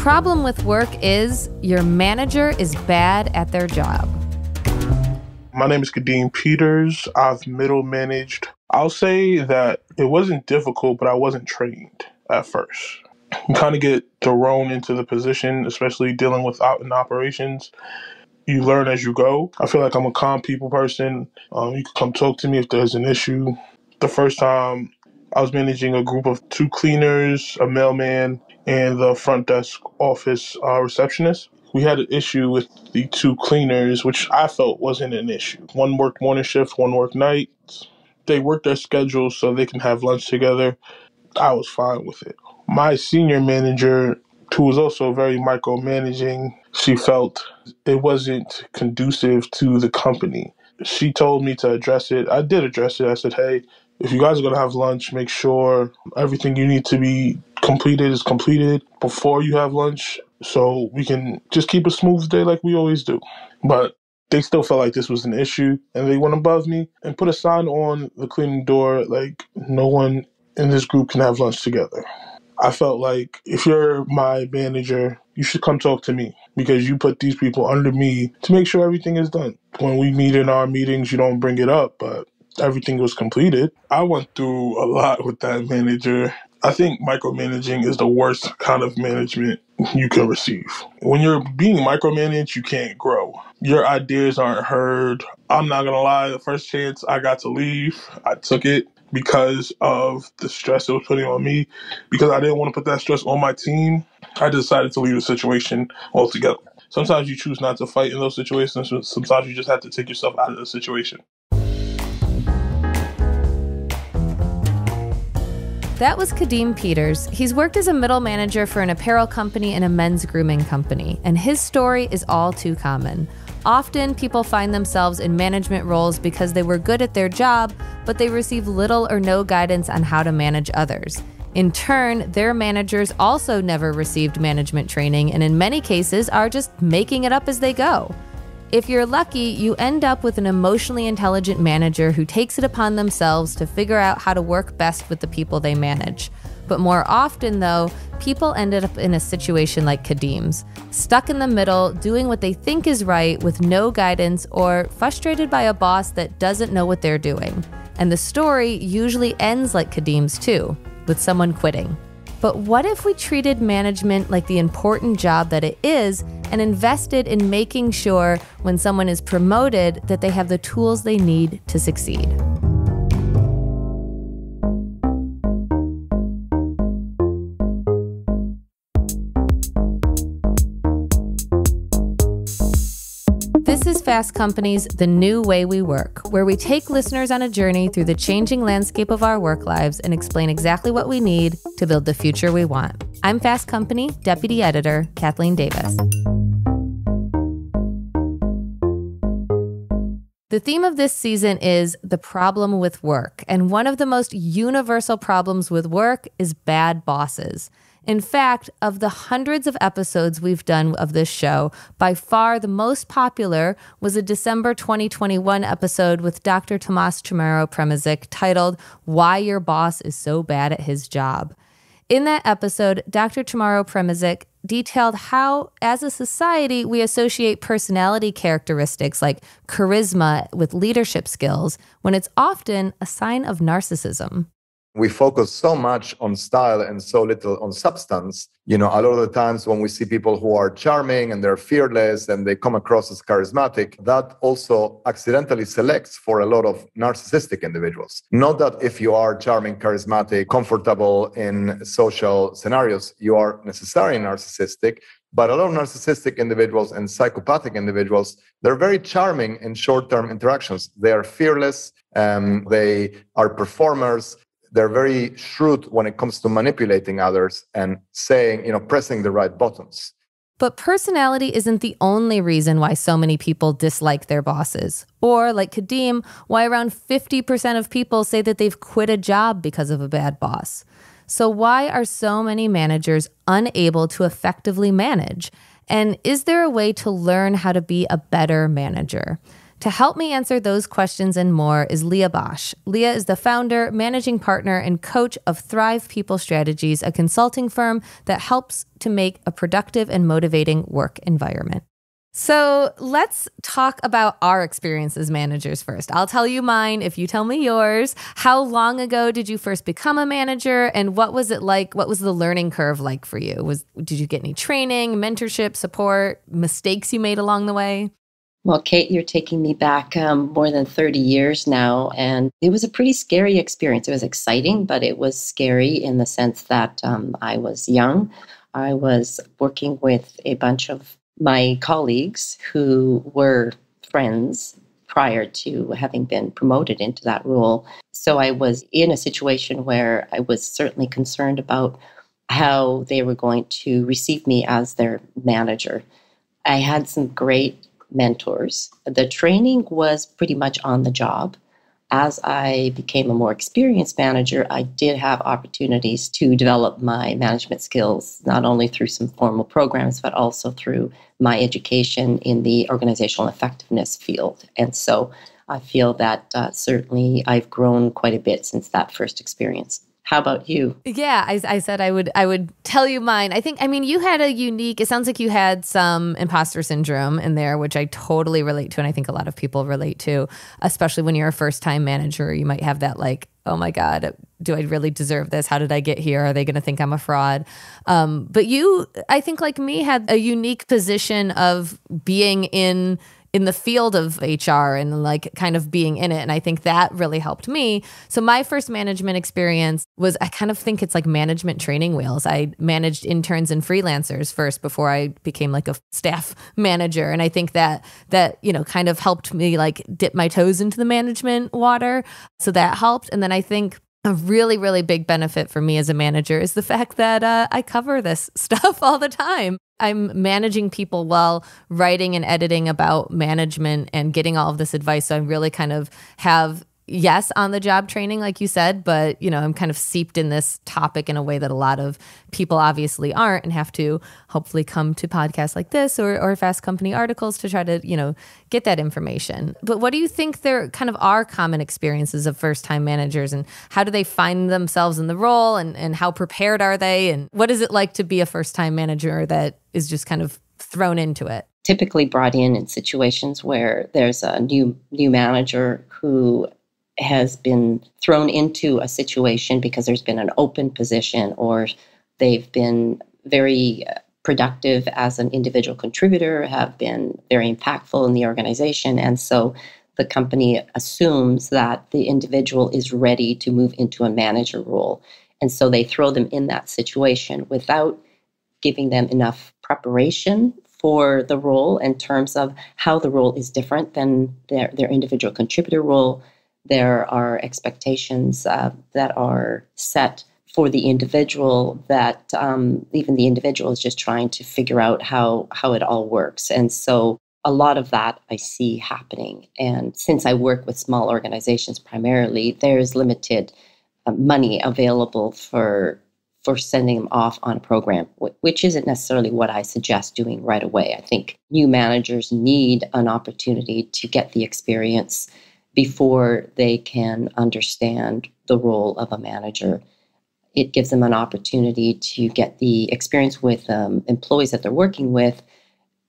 problem with work is your manager is bad at their job. My name is Kadeem Peters. I've middle managed. I'll say that it wasn't difficult, but I wasn't trained at first. You kind of get thrown into the position, especially dealing with out in operations. You learn as you go. I feel like I'm a calm people person. Um, you can come talk to me if there's an issue. The first time I was managing a group of two cleaners, a mailman, and the front desk office uh, receptionist. We had an issue with the two cleaners, which I felt wasn't an issue. One worked morning shift, one worked night. They worked their schedules so they can have lunch together. I was fine with it. My senior manager, who was also very micromanaging, she felt it wasn't conducive to the company. She told me to address it. I did address it. I said, hey, if you guys are going to have lunch, make sure everything you need to be completed is completed before you have lunch so we can just keep a smooth day like we always do. But they still felt like this was an issue and they went above me and put a sign on the cleaning door like no one in this group can have lunch together. I felt like if you're my manager, you should come talk to me because you put these people under me to make sure everything is done. When we meet in our meetings, you don't bring it up, but everything was completed. I went through a lot with that manager. I think micromanaging is the worst kind of management you can receive. When you're being micromanaged, you can't grow. Your ideas aren't heard. I'm not gonna lie, the first chance I got to leave, I took it because of the stress it was putting on me. Because I didn't want to put that stress on my team, I decided to leave the situation altogether. Sometimes you choose not to fight in those situations, sometimes you just have to take yourself out of the situation. That was Kadeem Peters. He's worked as a middle manager for an apparel company and a men's grooming company, and his story is all too common. Often, people find themselves in management roles because they were good at their job, but they receive little or no guidance on how to manage others. In turn, their managers also never received management training and, in many cases, are just making it up as they go. If you're lucky, you end up with an emotionally intelligent manager who takes it upon themselves to figure out how to work best with the people they manage. But more often, though, people ended up in a situation like Kadeem's, stuck in the middle, doing what they think is right with no guidance or frustrated by a boss that doesn't know what they're doing. And the story usually ends like Kadeem's, too, with someone quitting. But what if we treated management like the important job that it is and invested in making sure when someone is promoted that they have the tools they need to succeed? Is Fast Company's The New Way We Work, where we take listeners on a journey through the changing landscape of our work lives and explain exactly what we need to build the future we want. I'm Fast Company Deputy Editor Kathleen Davis. The theme of this season is the problem with work, and one of the most universal problems with work is bad bosses. In fact, of the hundreds of episodes we've done of this show, by far the most popular was a December 2021 episode with Dr. Tomas Chamorro Premuzic titled Why Your Boss is So Bad at His Job. In that episode, Dr. Chamorro Premuzic detailed how, as a society, we associate personality characteristics like charisma with leadership skills when it's often a sign of narcissism we focus so much on style and so little on substance. You know a lot of the times when we see people who are charming and they're fearless and they come across as charismatic that also accidentally selects for a lot of narcissistic individuals. Not that if you are charming charismatic comfortable in social scenarios you are necessarily narcissistic but a lot of narcissistic individuals and psychopathic individuals they're very charming in short-term interactions. They are fearless um, they are performers they're very shrewd when it comes to manipulating others and saying, you know, pressing the right buttons. But personality isn't the only reason why so many people dislike their bosses. Or, like Kadeem, why around 50% of people say that they've quit a job because of a bad boss. So, why are so many managers unable to effectively manage? And is there a way to learn how to be a better manager? To help me answer those questions and more is Lia Bosch. Lia is the founder, managing partner, and coach of Thrive People Strategies, a consulting firm that helps to make a productive and motivating work environment. So let's talk about our experience as managers first. I'll tell you mine if you tell me yours. How long ago did you first become a manager and what was it like? What was the learning curve like for you? Was did you get any training, mentorship, support, mistakes you made along the way? Well, Kate, you're taking me back um, more than 30 years now, and it was a pretty scary experience. It was exciting, but it was scary in the sense that um, I was young. I was working with a bunch of my colleagues who were friends prior to having been promoted into that role. So I was in a situation where I was certainly concerned about how they were going to receive me as their manager. I had some great mentors. The training was pretty much on the job as I became a more experienced manager, I did have opportunities to develop my management skills, not only through some formal programs, but also through my education in the organizational effectiveness field. And so I feel that uh, certainly I've grown quite a bit since that first experience. How about you? Yeah, I, I, said I would I would tell you mine. I think I mean you had a unique. It sounds like you had some imposter syndrome in there, which I totally relate to, and I think a lot of people relate to, especially when you're a first time manager. You might have that like, oh my god, do I really deserve this? How did I get here? Are they going to think I'm a fraud? Um, but you, I think like me, had a unique position of being in in the field of HR and like kind of being in it. And I think that really helped me. So my first management experience was I kind of think it's like management training wheels. I managed interns and freelancers first before I became like a staff manager. And I think that that, you know, kind of helped me like dip my toes into the management water. So that helped. And then I think a really, really big benefit for me as a manager is the fact that uh, I cover this stuff all the time. I'm managing people while writing and editing about management and getting all of this advice. So I really kind of have yes on the job training like you said but you know i'm kind of seeped in this topic in a way that a lot of people obviously aren't and have to hopefully come to podcasts like this or, or fast company articles to try to you know get that information. But what do you think there kind of are common experiences of first time managers and how do they find themselves in the role and, and how prepared are they? And what is it like to be a first time manager that is just kind of thrown into it? Typically brought in in situations where there's a new new manager who has been thrown into a situation because there's been an open position or they've been very uh, productive as an individual contributor, have been very impactful in the organization. And so the company assumes that the individual is ready to move into a manager role. And so they throw them in that situation without giving them enough preparation for the role in terms of how the role is different than their, their individual contributor role there are expectations uh, that are set for the individual that um, even the individual is just trying to figure out how how it all works. And so a lot of that i see happening. And since i work with small organizations primarily there's limited uh, money available for for sending them off on a program which isn't necessarily what i suggest doing right away. I think new managers need an opportunity to get the experience before they can understand the role of a manager. It gives them an opportunity to get the experience with um, employees that they're working with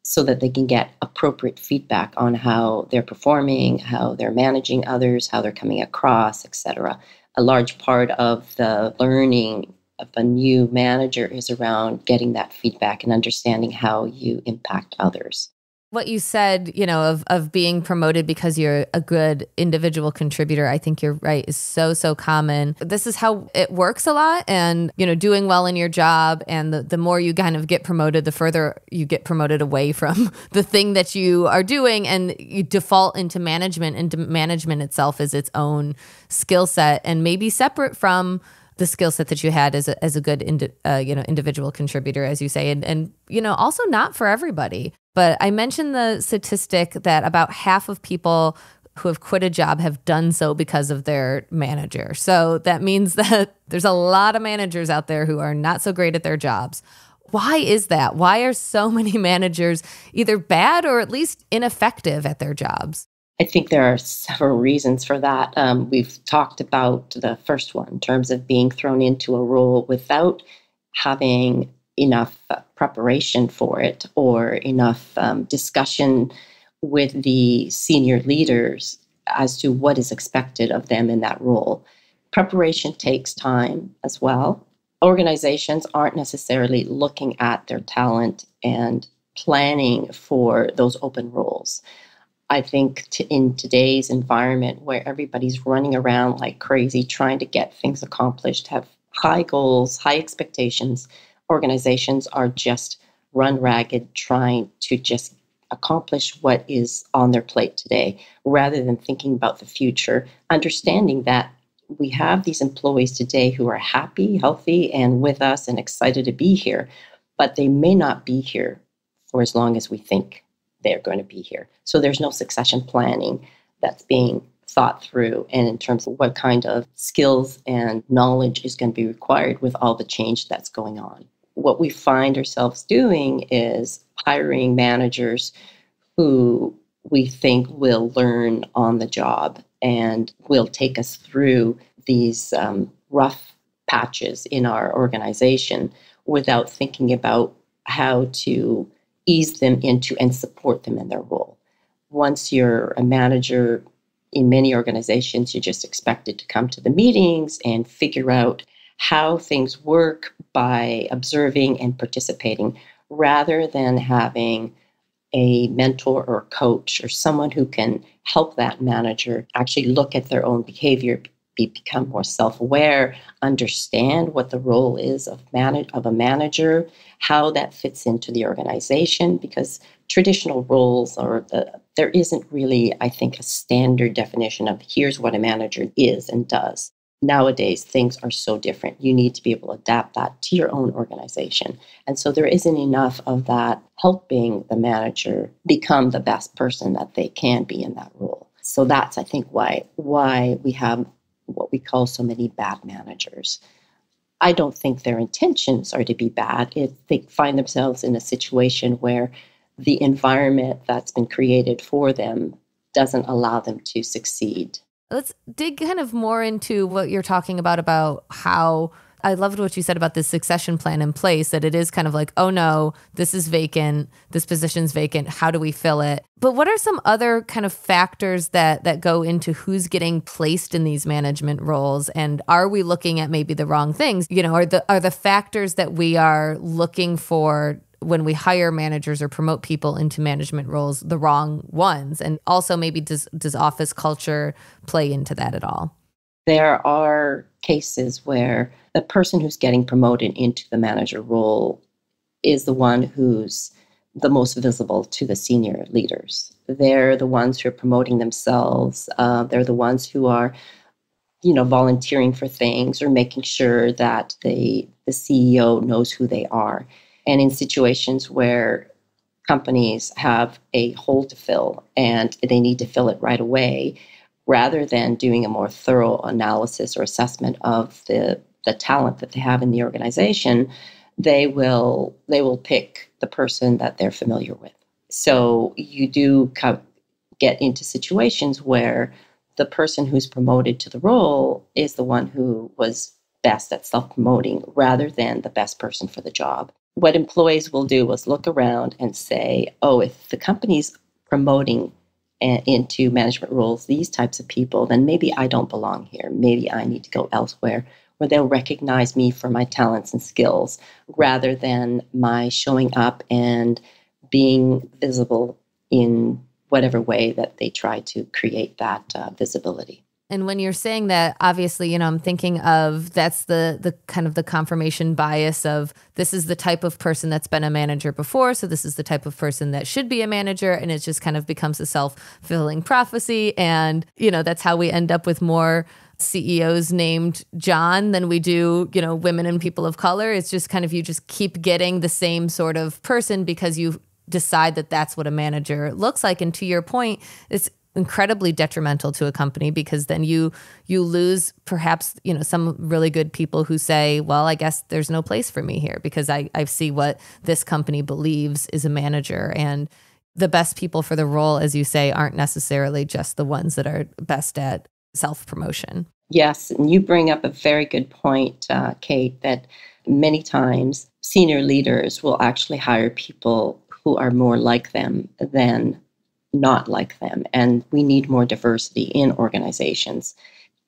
so that they can get appropriate feedback on how they're performing, how they're managing others, how they're coming across, etc. A large part of the learning of a new manager is around getting that feedback and understanding how you impact others what you said, you know, of of being promoted because you're a good individual contributor, I think you're right, is so so common. This is how it works a lot and, you know, doing well in your job and the, the more you kind of get promoted, the further you get promoted away from the thing that you are doing and you default into management and management itself is its own skill set and maybe separate from the skill set that you had as a, as a good indi- uh, you know individual contributor as you say and and you know also not for everybody but I mentioned the statistic that about half of people who have quit a job have done so because of their manager. So that means that there's a lot of managers out there who are not so great at their jobs. Why is that? Why are so many managers either bad or at least ineffective at their jobs? I think there are several reasons for that. Um, we've talked about the first one in terms of being thrown into a role without having enough uh, preparation for it or enough um, discussion with the senior leaders as to what is expected of them in that role. Preparation takes time as well. Organizations aren't necessarily looking at their talent and planning for those open roles. I think in today's environment where everybody's running around like crazy trying to get things accomplished, have high goals, high expectations, organizations are just run ragged trying to just accomplish what is on their plate today rather than thinking about the future, understanding that we have these employees today who are happy, healthy, and with us and excited to be here, but they may not be here for as long as we think they're going to be here. So there's no succession planning that's being thought through and in terms of what kind of skills and knowledge is going to be required with all the change that's going on. What we find ourselves doing is hiring managers who we think will learn on the job and will take us through these um, rough patches in our organization without thinking about how to ease them into and support them in their role. Once you're a manager in many organizations, you're just expected to come to the meetings and figure out how things work by observing and participating rather than having a mentor or coach or someone who can help that manager actually look at their own behavior be, become more self-aware understand what the role is of, manage, of a manager how that fits into the organization because traditional roles or the, there isn't really i think a standard definition of here's what a manager is and does nowadays things are so different. You need to be able to adapt that to your own organization. And so there isn't enough of that helping the manager become the best person that they can be in that role. So that's i think why why we have what we call so many bad managers. I don't think their intentions are to be bad. If they find themselves in a situation where the environment that's been created for them doesn't allow them to succeed Let's dig kind of more into what you're talking about about how I loved what you said about this succession plan in place that it is kind of like, oh no, this is vacant, this position's vacant, how do we fill it? But what are some other kind of factors that that go into who's getting placed in these management roles and are we looking at maybe the wrong things? You know, are the are the factors that we are looking for when we hire managers or promote people into management roles the wrong ones. And also maybe does does office culture play into that at all? There are cases where the person who's getting promoted into the manager role is the one who's the most visible to the senior leaders. They're the ones who are promoting themselves. Uh, they're the ones who are you know volunteering for things or making sure that the the ceo knows who they are and in situations where companies have a hole to fill and they need to fill it right away, rather than doing a more thorough analysis or assessment of the, the talent that they have in the organization, they will they will pick the person that they're familiar with. So you do get into situations where the person who's promoted to the role is the one who was best at self promoting rather than the best person for the job what employees will do is look around and say, oh, if the company's promoting a- into management roles these types of people, then maybe I don't belong here. Maybe I need to go elsewhere where they'll recognize me for my talents and skills rather than my showing up and being visible in whatever way that they try to create that uh, visibility. And when you're saying that, obviously, you know, I'm thinking of that's the the kind of the confirmation bias of this is the type of person that's been a manager before, so this is the type of person that should be a manager, and it just kind of becomes a self fulfilling prophecy, and you know that's how we end up with more CEOs named John than we do, you know, women and people of color. It's just kind of you just keep getting the same sort of person because you decide that that's what a manager looks like. And to your point, it's incredibly detrimental to a company because then you you lose perhaps you know some really good people who say well i guess there's no place for me here because i i see what this company believes is a manager and the best people for the role, as you say, aren't necessarily just the ones that are best at self promotion. Yes, and you bring up a very good point, uh, Kate, that many times senior leaders will actually hire people who are more like them than not like them. And we need more diversity in organizations.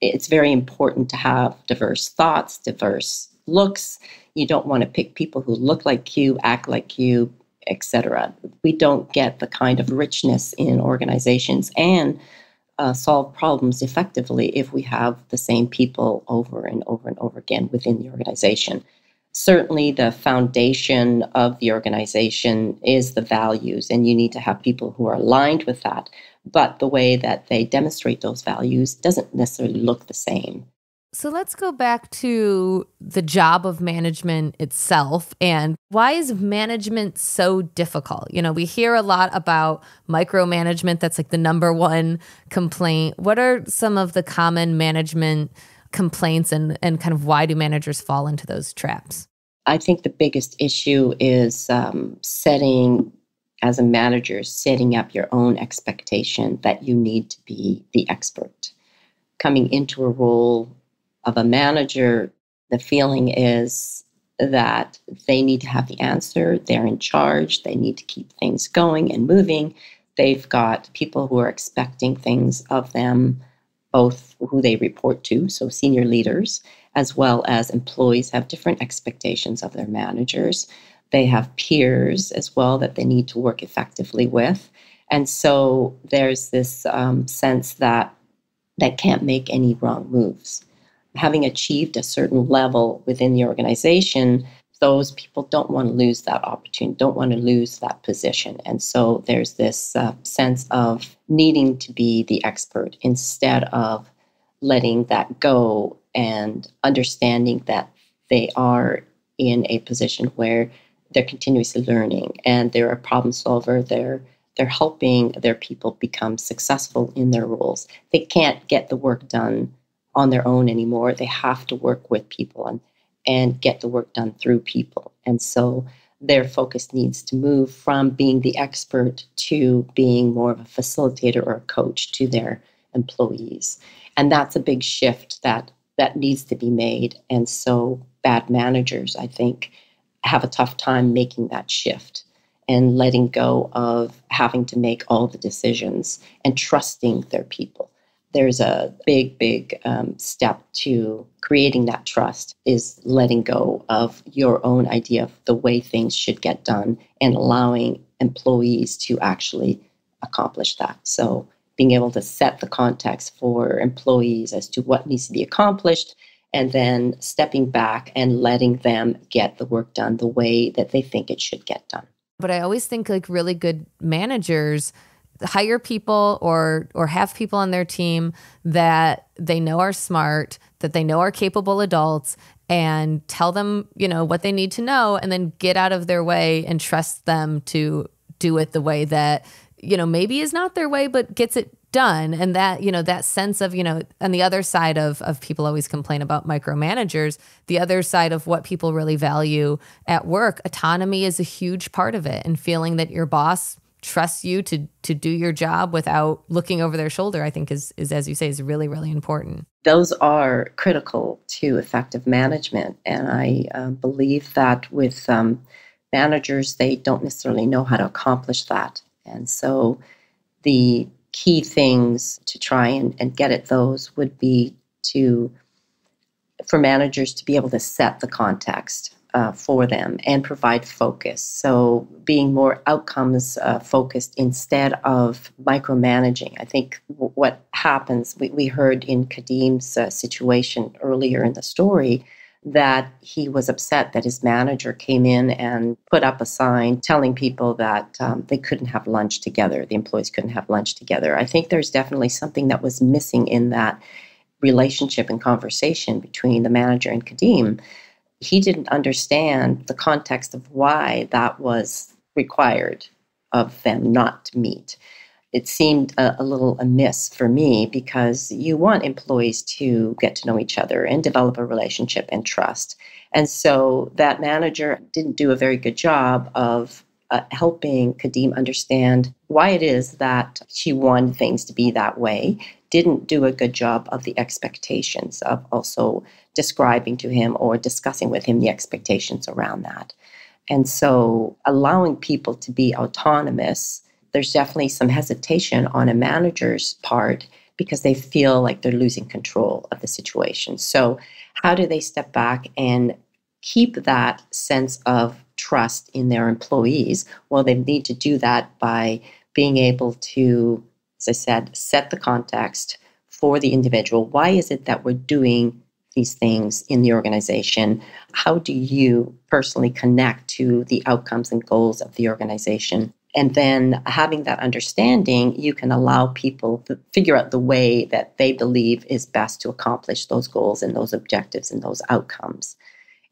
It's very important to have diverse thoughts, diverse looks. You don't want to pick people who look like you, act like you, etc. We don't get the kind of richness in organizations and uh, solve problems effectively if we have the same people over and over and over again within the organization. Certainly, the foundation of the organization is the values, and you need to have people who are aligned with that. But the way that they demonstrate those values doesn't necessarily look the same. So let's go back to the job of management itself and why is management so difficult? You know, we hear a lot about micromanagement, that's like the number one complaint. What are some of the common management complaints and, and kind of why do managers fall into those traps? I think the biggest issue is um, setting, as a manager, setting up your own expectation that you need to be the expert. Coming into a role of a manager, the feeling is that they need to have the answer. They're in charge. They need to keep things going and moving. They've got people who are expecting things of them, both who they report to, so senior leaders, as well as employees have different expectations of their managers. They have peers as well that they need to work effectively with. And so there's this um, sense that they can't make any wrong moves having achieved a certain level within the organization, those people don't want to lose that opportunity, don't want to lose that position. And so there's this uh, sense of needing to be the expert instead of letting that go and understanding that they are in a position where they're continuously learning and they're a problem solver. They're they're helping their people become successful in their roles. They can't get the work done on their own anymore. They have to work with people and, and get the work done through people. And so their focus needs to move from being the expert to being more of a facilitator or a coach to their employees. And that's a big shift that that needs to be made. And so bad managers, I think, have a tough time making that shift and letting go of having to make all the decisions and trusting their people there's a big, big um, step to creating that trust is letting go of your own idea of the way things should get done and allowing employees to actually accomplish that. So, being able to set the context for employees as to what needs to be accomplished and then stepping back and letting them get the work done the way that they think it should get done. But I always think like really good managers hire people or or have people on their team that they know are smart, that they know are capable adults and tell them, you know, what they need to know and then get out of their way and trust them to do it the way that, you know, maybe is not their way but gets it done. And that you know that sense of you know on the other side of of people always complain about micromanagers the other side of what people really value at work autonomy is a huge part of it. And feeling that your boss trusts you to to do your job without looking over their shoulder i think is is as you say is really really important. Those are critical to effective management. And i uh, believe that with um, managers they don't necessarily know how to accomplish that and so the key things to try and, and get at those would be to for managers to be able to set the context uh, for them and provide focus. So, being more outcomes uh, focused instead of micromanaging. I think w- what happens, we, we heard in Kadeem's uh, situation earlier in the story that he was upset that his manager came in and put up a sign telling people that um, they couldn't have lunch together, the employees couldn't have lunch together. I think there's definitely something that was missing in that relationship and conversation between the manager and Kadeem he didn't understand the context of why that was required of them not to meet. It seemed a, a, little amiss for me because you want employees to get to know each other and develop a relationship and trust. And so that manager didn't do a very good job of uh, helping Kadeem understand why it is that she wanted things to be that way, didn't do a good job of the expectations of also describing to him or discussing with him the expectations around that. And so allowing people to be autonomous, there's definitely some hesitation on a manager's part because they feel like they're losing control of the situation. So, how do they step back and keep that sense of trust in their employees? Well, they need to do that by being able to, as I said, set the context for the individual. Why is it that we're doing these things in the organization? How do you personally connect to the outcomes and goals of the organization? And then having that understanding, you can allow people to figure out the way that they believe is best to accomplish those goals and those objectives and those outcomes.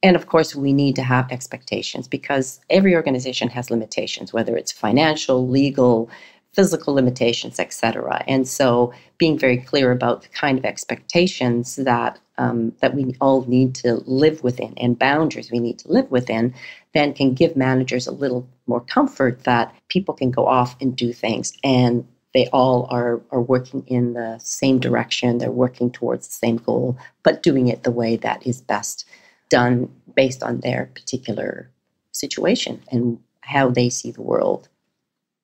And of course, we need to have expectations because every organization has limitations, whether it's financial, legal, physical limitations, etc. And so, being very clear about the kind of expectations that um, that we all need to live within and boundaries we need to live within, then can give managers a little more comfort that people can go off and do things and they all are are working in the same direction. They're working towards the same goal, but doing it the way that is best done based on their particular situation and how they see the world.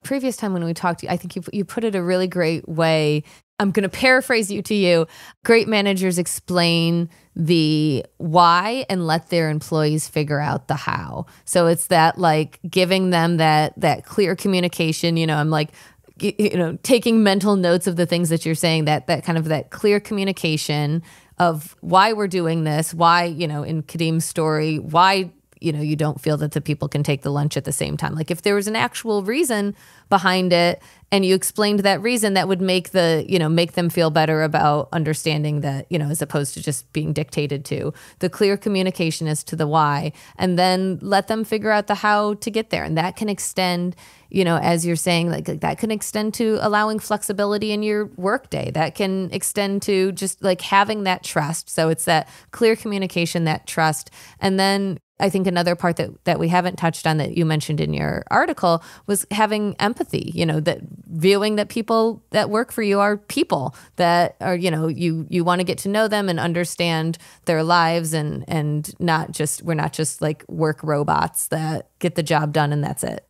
Previous time when we talked, I think you you put it a really great way. I'm going to paraphrase you to you. Great managers explain the why and let their employees figure out the how. So it's that like giving them that that clear communication, you know, I'm like you know taking mental notes of the things that you're saying that that kind of that clear communication of why we're doing this, why, you know, in Kadeem's story, why you know you don't feel that the people can take the lunch at the same time. Like if there was an actual reason behind it and you explained that reason that would make the you know make them feel better about understanding that you know as opposed to just being dictated to. The clear communication as to the why and then let them figure out the how to get there. And that can extend you know as you're saying like, like that can extend to allowing flexibility in your workday. That can extend to just like having that trust. So it's that clear communication that trust. And then I think another part that, that we haven't touched on that you mentioned in your article was having empathy, you know, that viewing that people that work for you are people that are, you know, you you want to get to know them and understand their lives and and not just we're not just like work robots that get the job done and that's it.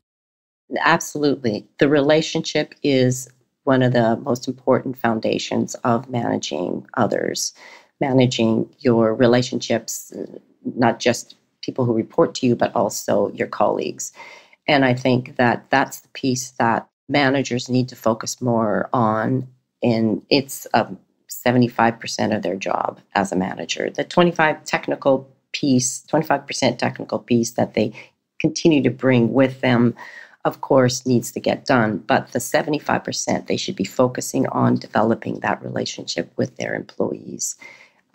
Absolutely. The relationship is one of the most important foundations of managing others, managing your relationships, not just people who report to you, but also your colleagues. And I think that that's the piece that managers need to focus more on. And it's um, 75% of their job as a manager. The 25 technical piece, 25% technical piece that they continue to bring with them, of course, needs to get done. But the 75%, they should be focusing on developing that relationship with their employees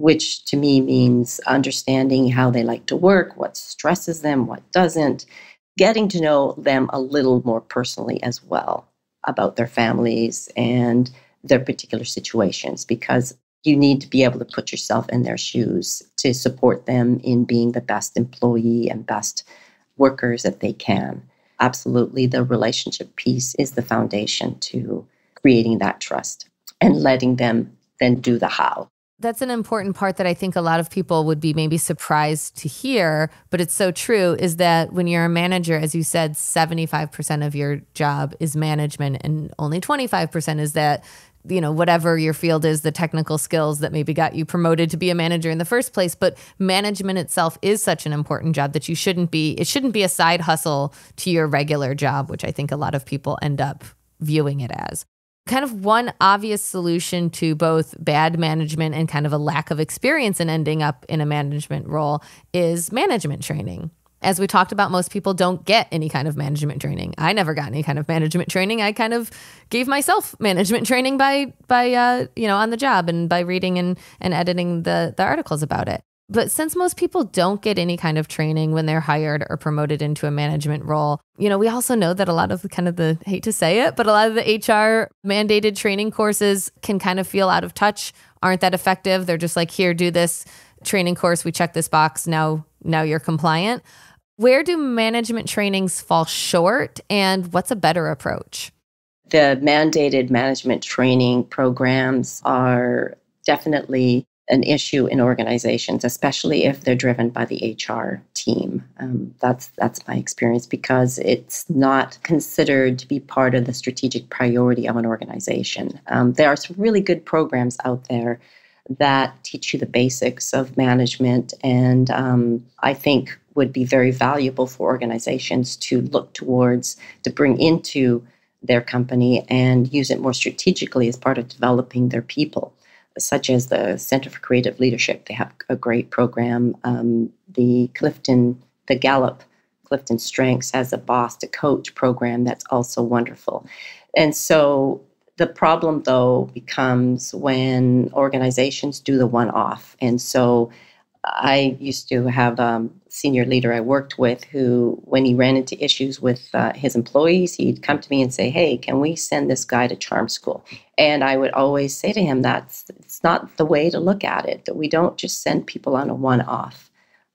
which to me means understanding how they like to work, what stresses them, what doesn't, getting to know them a little more personally as well about their families and their particular situations because you need to be able to put yourself in their shoes to support them in being the best employee and best workers that they can. Absolutely, the relationship piece is the foundation to creating that trust and letting them then do the how that's an important part that I think a lot of people would be maybe surprised to hear, but it's so true is that when you're a manager, as you said, 75% of your job is management and only 25% is that you know whatever your field is the technical skills that maybe got you promoted to be a manager in the first place. But management itself is such an important job that you shouldn't be it shouldn't be a side hustle to your regular job which i think a lot of people end up viewing it as kind of one obvious solution to both bad management and kind of a lack of experience in ending up in a management role is management training. As we talked about, most people don't get any kind of management training. I never got any kind of management training. I kind of gave myself management training by by uh, you know on the job and by reading and and editing the the articles about it. But since most people don't get any kind of training when they're hired or promoted into a management role, you know, we also know that a lot of the kind of the hate to say it, but a lot of the HR mandated training courses can kind of feel out of touch, aren't that effective. They're just like, here, do this training course, we check this box, now now you're compliant Where do management trainings fall short and what's a better approach? The mandated management training programs are definitely an issue in organizations, especially if they're driven by the HR team. Um, that's that's my experience because it's not considered to be part of the strategic priority of an organization. Um, there are some really good programs out there that teach you the basics of management, and um, I think would be very valuable for organizations to look towards to bring into their company and use it more strategically as part of developing their people such as the Center for Creative Leadership. They have a great program. Um, the Clifton, the Gallup Clifton Strengths has a boss to coach program that's also wonderful. And so the problem, though, becomes when organizations do the one off. And so I used to have um, senior leader I worked with who, when he ran into issues with uh, his employees, he'd come to me and say, Hey, can we send this guy to charm school? And I would always say to him, That's it's not the way to look at it, that we don't just send people on a one off.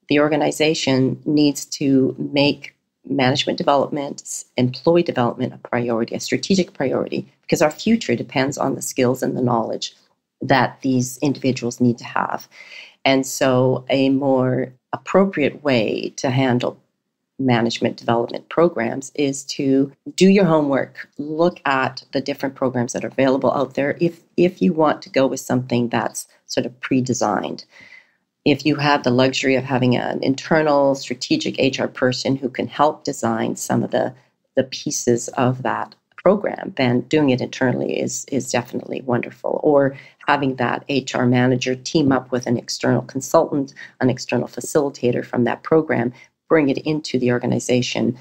The organization needs to make management development, employee development a priority, a strategic priority, because our future depends on the skills and the knowledge that these individuals need to have. And so, a more appropriate way to handle management development programs is to do your homework look at the different programs that are available out there if if you want to go with something that's sort of pre-designed if you have the luxury of having an internal strategic hr person who can help design some of the the pieces of that program, then doing it internally is is definitely wonderful. Or having that HR manager team up with an external consultant, an external facilitator from that program, bring it into the organization,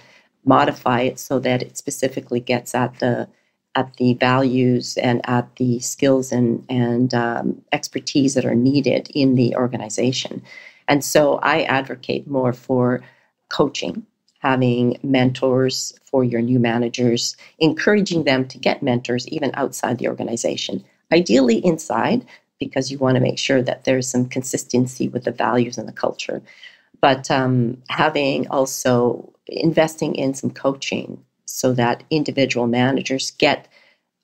modify it so that it specifically gets at the at the values and at the skills and and um, expertise that are needed in the organization. And so I advocate more for coaching having mentors for your new managers, encouraging them to get mentors even outside the organization, ideally inside, because you want to make sure that there's some consistency with the values and the culture. But um, having also investing in some coaching so that individual managers get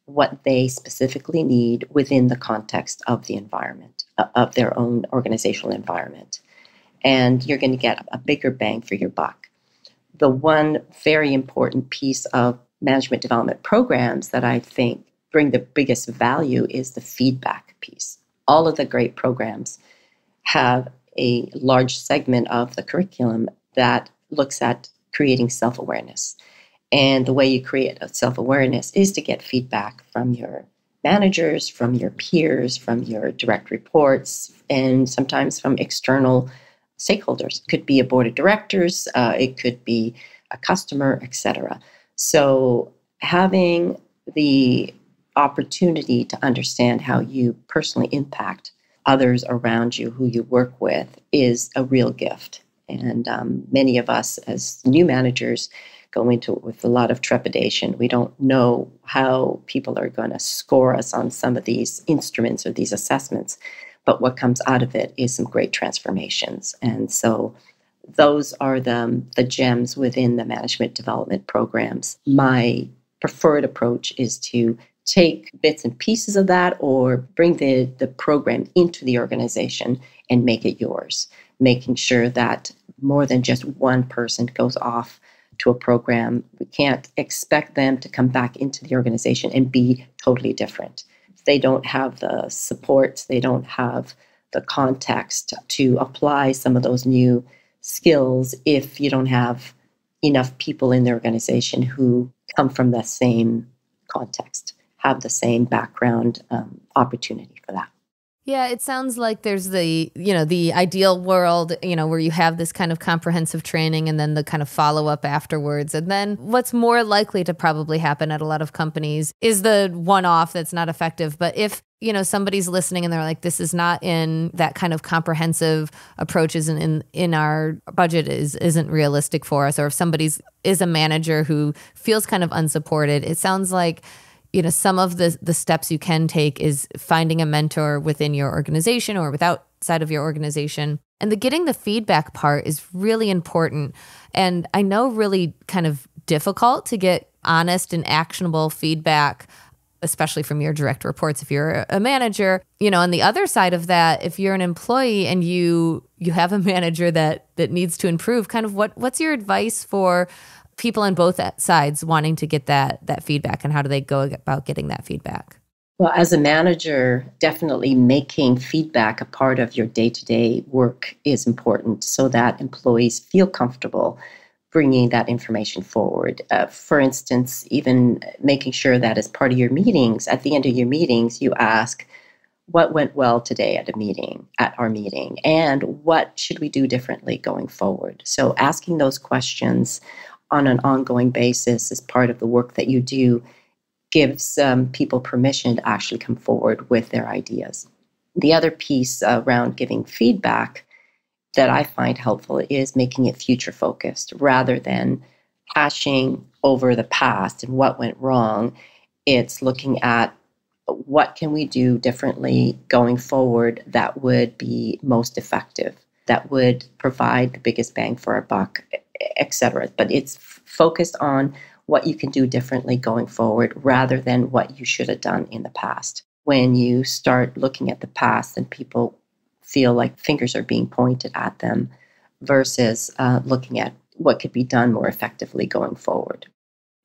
what they specifically need within the context of the environment, of their own organizational environment. And you're going to get a bigger bang for your buck the one very important piece of management development programs that I think bring the biggest value is the feedback piece. All of the great programs have a large segment of the curriculum that looks at creating self awareness. And the way you create self awareness is to get feedback from your managers, from your peers, from your direct reports, and sometimes from external stakeholders. It could be a board of directors, uh, it could be a customer, etc. So having the opportunity to understand how you personally impact others around you who you work with is a real gift. And um, many of us, as new managers, go into it with a lot of trepidation. We don't know how people are going to score us on some of these instruments or these assessments. But what comes out of it is some great transformations. And so those are the, the gems within the management development programs. My preferred approach is to take bits and pieces of that or bring the, the program into the organization and make it yours, making sure that more than just one person goes off to a program. We can't expect them to come back into the organization and be totally different they don't have the support, they don't have the context to apply some of those new skills if you don't have enough people in the organization who come from the same context, have the same background um, opportunity for that. Yeah, it sounds like there's the, you know, the ideal world, you know, where you have this kind of comprehensive training and then the kind of follow up afterwards. And then what's more likely to probably happen at a lot of companies is the one off that's not effective. But if, you know, somebody's listening and they're like, this is not in that kind of comprehensive approach isn't in, in our budget is isn't realistic for us, or if somebody's is a manager who feels kind of unsupported, it sounds like you know some of the the steps you can take is finding a mentor within your organization or without side of your organization. And the getting the feedback part is really important. And i know really kind of difficult to get honest and actionable feedback especially from your direct reports if you're a manager. You know on the other side of that if you're an employee and you you have a manager that that needs to improve kind of what what's your advice for people on both sides wanting to get that that feedback and how do they go about getting that feedback well as a manager definitely making feedback a part of your day-to-day work is important so that employees feel comfortable bringing that information forward. Uh, for instance, even making sure that as part of your meetings, at the end of your meetings, you ask, what went well today at a meeting, at our meeting, and what should we do differently going forward? So, asking those questions on an ongoing basis as part of the work that you do gives um, people permission to actually come forward with their ideas. The other piece around giving feedback that I find helpful is making it future focused rather than hashing over the past and what went wrong. It's looking at what can we do differently going forward that would be most effective, that would provide the biggest bang for our buck, etc. But it's focused on what you can do differently going forward rather than what you should have done in the past. When you start looking at the past, then people feel like fingers are being pointed at them versus uh, looking at what could be done more effectively going forward.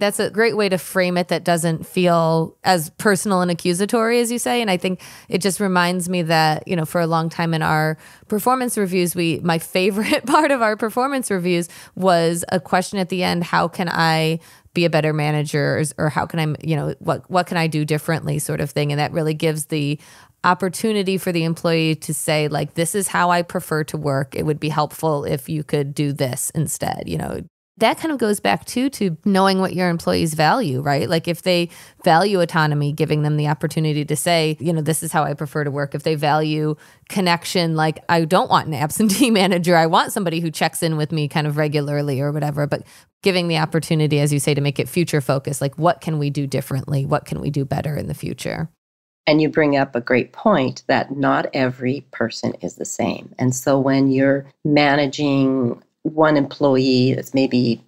That's a great way to frame it that doesn't feel as personal and accusatory as you say and I think it just reminds me that you know for a long time in our performance reviews we my favorite part of our performance reviews was a question at the end how can I be a better manager or, how can I you know what what can I do differently sort of thing and that really gives the opportunity for the employee to say like this is how I prefer to work. It would be helpful if you could do this instead, you know. That kind of goes back too to knowing what your employees value, right? Like if they value autonomy, giving them the opportunity to say, you know, this is how I prefer to work. If they value connection, like I don't want an absentee manager, I want somebody who checks in with me kind of regularly or whatever, but giving the opportunity as you say to make it future focused, like what can we do differently? What can we do better in the future? And you bring up a great point that not every person is the same. And so when you're managing one employee that's maybe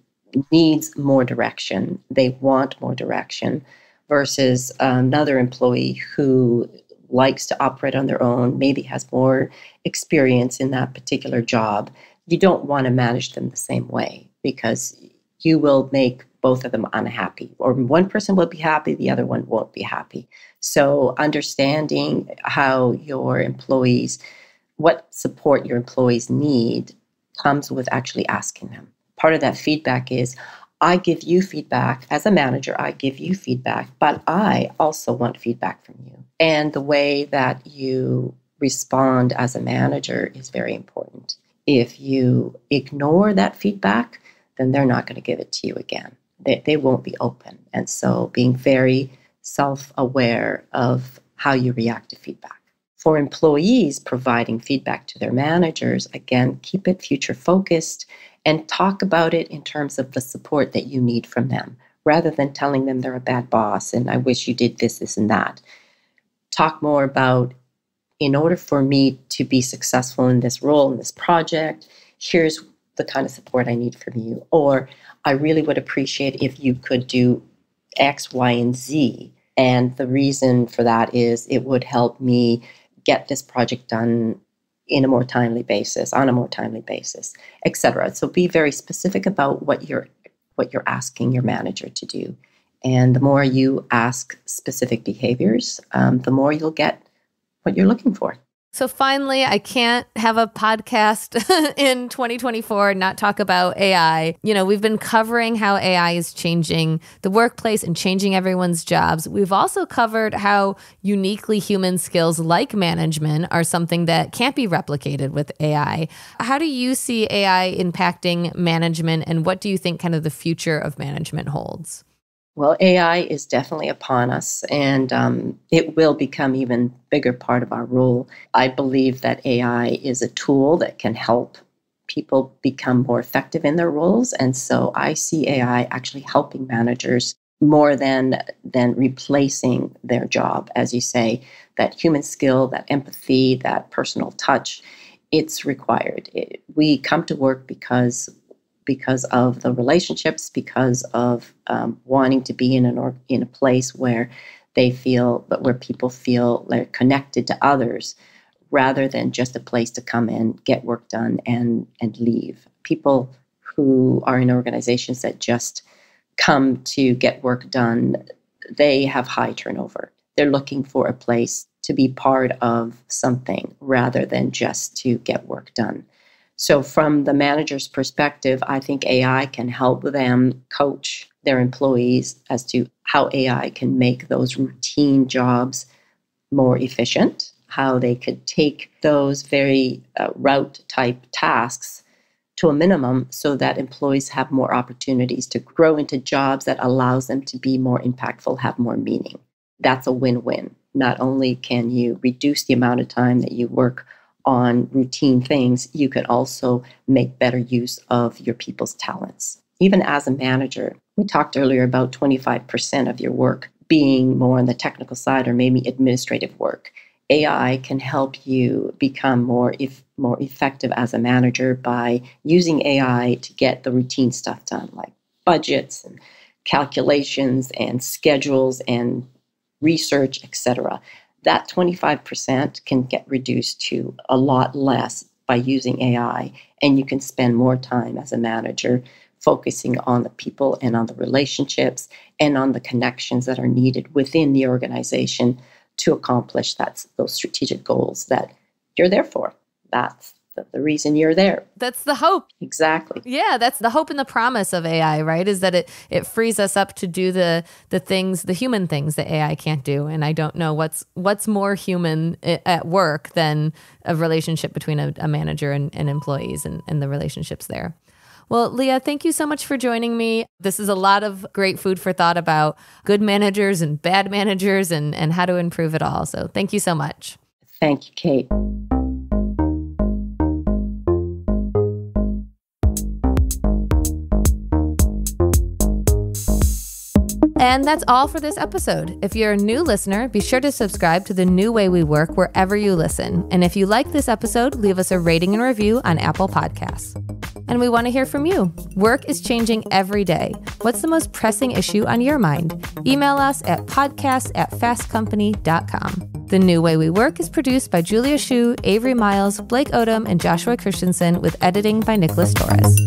needs more direction, they want more direction, versus another employee who likes to operate on their own, maybe has more experience in that particular job, you don't want to manage them the same way because you will make both of them unhappy, or one person will be happy, the other one won't be happy. So, understanding how your employees, what support your employees need, comes with actually asking them. Part of that feedback is I give you feedback as a manager, I give you feedback, but I also want feedback from you. And the way that you respond as a manager is very important. If you ignore that feedback, then they're not going to give it to you again. They, they won't be open. And so being very self aware of how you react to feedback. For employees providing feedback to their managers, again, keep it future focused and talk about it in terms of the support that you need from them rather than telling them they're a bad boss and I wish you did this, this, and that. Talk more about in order for me to be successful in this role, in this project, here's the kind of support I need from you. Or I really would appreciate if you could do X, Y, and Z. And the reason for that is it would help me get this project done in a more timely basis, on a more timely basis, etc. So be very specific about what you're what you're asking your manager to do. And the more you ask specific behaviors, um, the more you'll get what you're looking for. So finally, I can't have a podcast in 2024 and not talk about AI. You know, we've been covering how AI is changing the workplace and changing everyone's jobs. We've also covered how uniquely human skills like management are something that can't be replicated with AI. How do you see AI impacting management and what do you think kind of the future of management holds? Well, AI is definitely upon us, and um, it will become even bigger part of our role. I believe that AI is a tool that can help people become more effective in their roles, and so I see AI actually helping managers more than than replacing their job as you say that human skill that empathy that personal touch it's required it, we come to work because because of the relationships because of um, wanting to be in an or, in a place where they feel but where people feel they're connected to others rather than just a place to come in get work done and and leave people who are in organizations that just come to get work done, they have high turnover. They're looking for a place to be part of something rather than just to get work done. So, from the manager's perspective, I think AI can help them coach their employees as to how AI can make those routine jobs more efficient, how they could take those very uh, route type tasks to a minimum so that employees have more opportunities to grow into jobs that allows them to be more impactful, have more meaning. That's a win-win. Not only can you reduce the amount of time that you work on routine things, you can also make better use of your people's talents. Even as a manager, we talked earlier about 25% of your work being more on the technical side or maybe administrative work. AI can help you become more if, more effective as a manager by using AI to get the routine stuff done, like budgets and calculations and schedules and research, etc. That 25% can get reduced to a lot less by using AI, and you can spend more time as a manager focusing on the people and on the relationships and on the connections that are needed within the organization to accomplish those strategic goals that you're there for. That's the reason you're there. That's the hope. Exactly. Yeah, that's the hope and the promise of AI, right? Is that it it frees us up to do the the things, the human things that AI can't do. And I don't know what's what's more human at work than a relationship between a, a manager and, and employees and, and the relationships there. Well, Lia, thank you so much for joining me. This is a lot of great food for thought about good managers and bad managers and, and how to improve it all. So thank you so much. Thank you, Kate. And that's all for this episode. If you're a new listener, be sure to subscribe to The New Way We Work wherever you listen. And if you like this episode, leave us a rating and review on Apple Podcasts. And we want to hear from you. Work is changing every day. What's the most pressing issue on your mind? Email us at podcast at fastcompany.com. The New Way We Work is produced by Julia Shu, Avery Miles, Blake Odom, and Joshua Christensen with editing by Nicholas Torres.